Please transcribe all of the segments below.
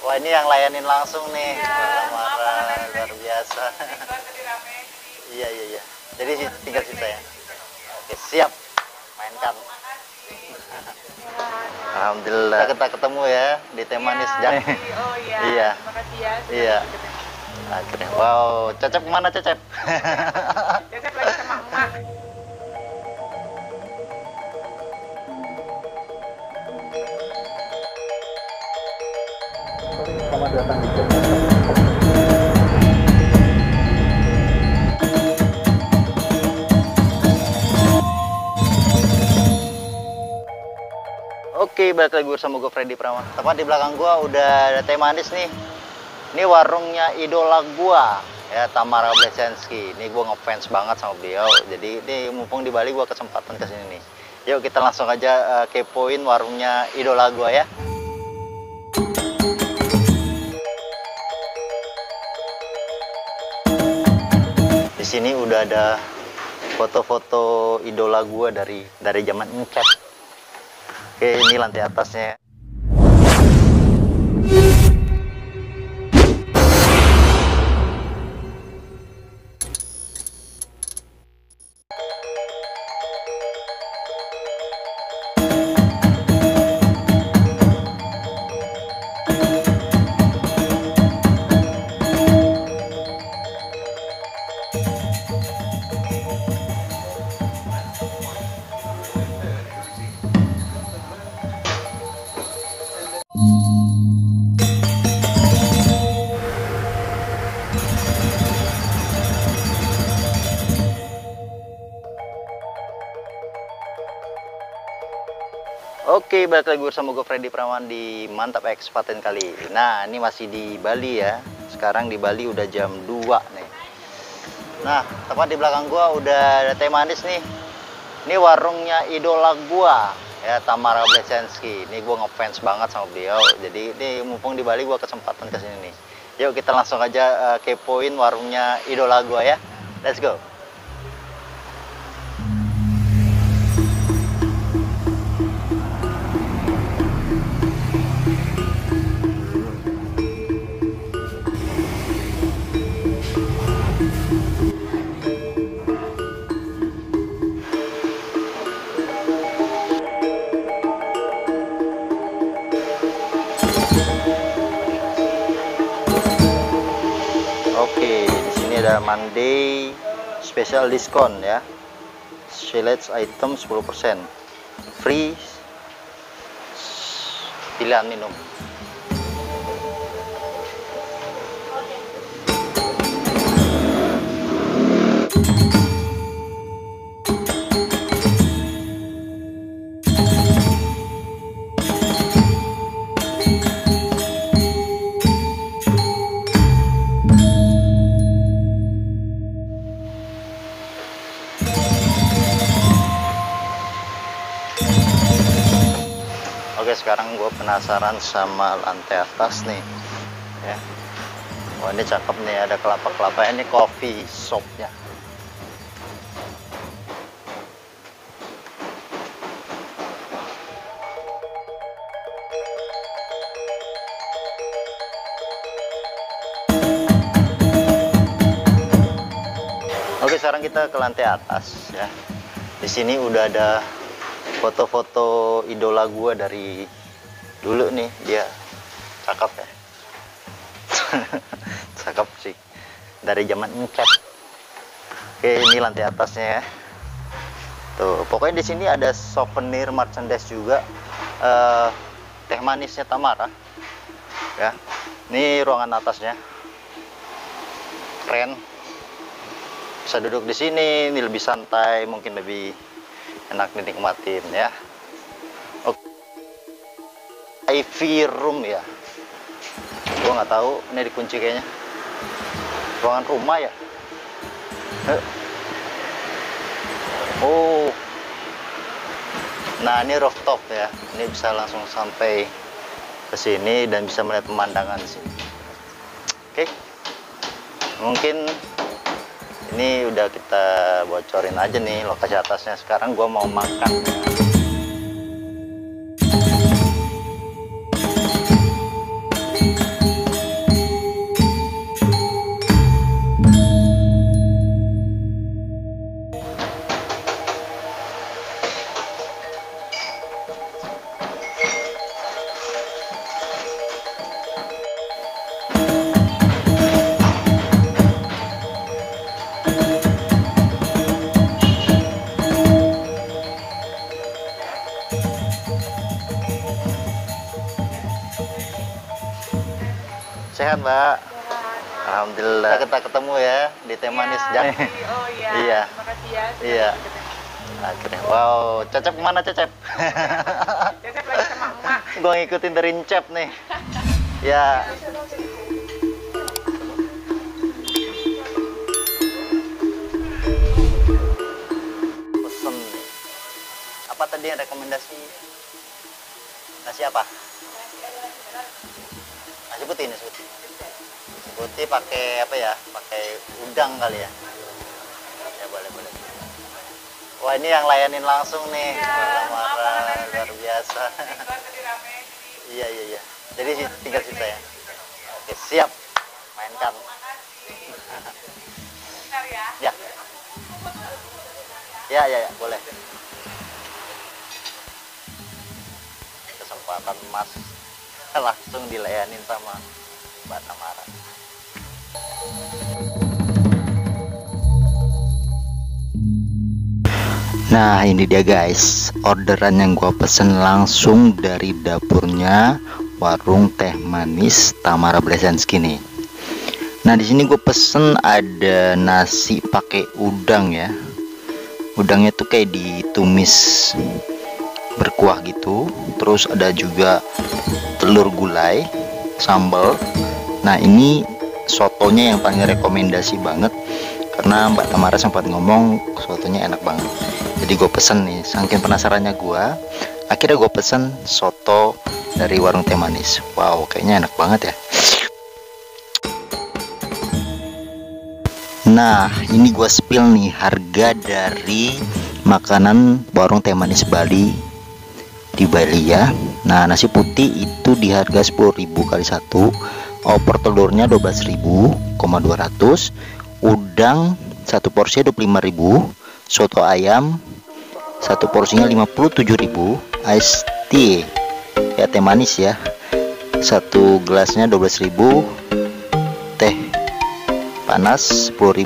Wah ini yang layanin langsung nih. Iya, Marah-marah, tadi luar biasa. Iya iya iya. Jadi si- tinggal sisa ya. Oke siap. Mainkan. Alhamdulillah. Kita ketemu ya di teh manis Iya, Oh iya. Iya. Terima kasih ya. sudah Iya. berkenan. Akhirnya. Wow, Cecep ke mana Cecep? Datang di Oke, balik lagi bersama gue Freddy Praman. Tepat di belakang gue udah ada teh manis nih. Ini warungnya idola gue, ya Tamara Blesensky. Ini gue ngefans banget sama beliau. Jadi ini mumpung di Bali gue kesempatan ke sini nih. Yuk kita langsung aja eh, kepoin warungnya idola gue ya. Sini udah ada foto-foto idola gue dari dari zaman ngechat. Oke, ini lantai atasnya. Oke, balik lagi bersama gue Freddy Praman di Mantap Ekspaten kali ini. Nah, ini masih di Bali ya. Sekarang di Bali udah jam 2 nih. Nah, tepat di belakang gua udah ada teh manis nih. Ini warungnya idola gua ya Tamara Blesensky. Ini gua ngefans banget sama beliau. Jadi ini mumpung di Bali gua kesempatan ke sini nih. Yuk kita langsung aja eh, kepoin warungnya idola gua ya. Let's go. Special discount ya. Select item 10%. Free pilihan minum. Sekarang gue penasaran sama lantai atas nih. Ya. Wah, ini cakep nih, ada kelapa-kelapa. Ini coffee shopnya. Oke, sekarang kita ke lantai atas ya. Di sini udah ada foto-foto idola gua dari dulu nih dia cakep ya. Cakep sih dari zaman ngechat oke ini lantai atasnya ya. Tuh pokoknya di sini ada souvenir merchandise juga. Eh, teh manisnya Tamara. Ya ini ruangan atasnya. Keren. Bisa duduk di sini ini lebih santai mungkin lebih enak dinikmatin ya Ivy room ya. Gua nggak tahu ini dikunci kayaknya. Ruangan rumah ya? Eh. oh. Nah ini rooftop ya. Ini bisa langsung sampai ke sini dan bisa melihat pemandangan di sini. Oke. Mungkin ini udah kita bocorin aja nih lokasi atasnya. Sekarang gua mau makan sehat mbak alhamdulillah kita ketemu ya di teh manis Iya, Jak. Oh iya. Iya. Terima kasih ya. sudah Iya. akhirnya wow cecep ke mana cecep Cecep lagi sama emak. gua ngikutin dari cep nih ya pesen nih apa tadi yang rekomendasi nasi apa putih pakai apa ya pakai udang kali ya ya boleh boleh wah ini yang layanin langsung nih Iya, marah-marah tadi. luar biasa. Iya iya iya. Jadi tinggal sisa ya. Oke siap. Mainkan. Ya. Ya. Ya ya ya boleh. Kesempatan Mas langsung dilayanin sama Mbak Tamara. Nah ini dia guys orderan yang gua pesen langsung dari dapurnya warung teh manis Tamara Blesenski nih. Nah di sini gue pesen ada nasi pakai udang ya. Udangnya tuh kayak ditumis berkuah gitu. Terus ada juga telur gulai, sambal. Nah ini sotonya yang paling rekomendasi banget karena Mbak Tamara sempat ngomong sotonya enak banget. Jadi gue pesen nih saking penasarannya gue akhirnya gue pesen soto dari warung teh manis. Wow kayaknya enak banget ya. Nah ini gue spill nih harga dari makanan warung teh manis Bali di Bali ya. Nah nasi putih itu di harga 10.000 kali satu opor telurnya 12.200 udang satu porsi 25.000 soto ayam satu porsinya 57.000 ice tea. Ya teh manis ya. Satu gelasnya 12.000 teh panas 10.000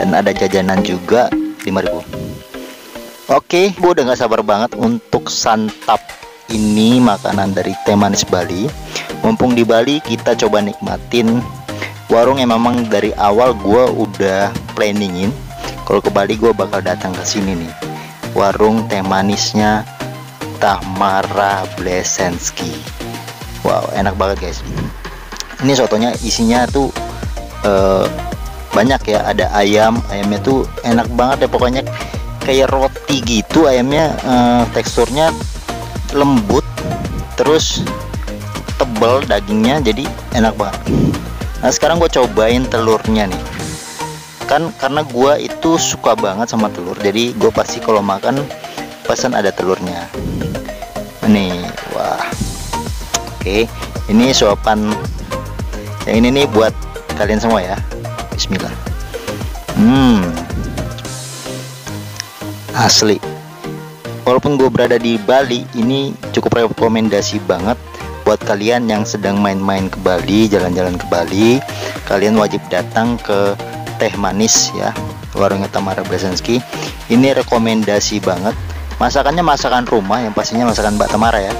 dan ada jajanan juga 5.000 Oke, gue udah gak sabar banget untuk santap ini makanan dari teh manis Bali. Mumpung di Bali, kita coba nikmatin warung yang memang dari awal gue udah planningin. Kalau ke Bali, gue bakal datang ke sini nih. Warung teh manisnya Tamara Blesenski. Wow, enak banget guys. Ini sotonya isinya tuh eh, banyak ya. Ada ayam, ayamnya tuh enak banget ya pokoknya kayak roti gitu ayamnya eh, teksturnya lembut terus tebal dagingnya jadi enak banget nah sekarang gue cobain telurnya nih. Kan karena gue itu suka banget sama telur jadi gue pasti kalau makan pesan ada telurnya. Nih wah. Oke ini suapan yang ini nih buat kalian semua ya. Bismillah. Hmm. Asli. Walaupun gue berada di Bali ini cukup rekomendasi banget buat kalian yang sedang main-main ke Bali jalan-jalan ke Bali kalian wajib datang ke teh manis ya warungnya Tamara Blesenski ini rekomendasi banget. Masakannya masakan rumah yang pastinya masakan Mbak Tamara ya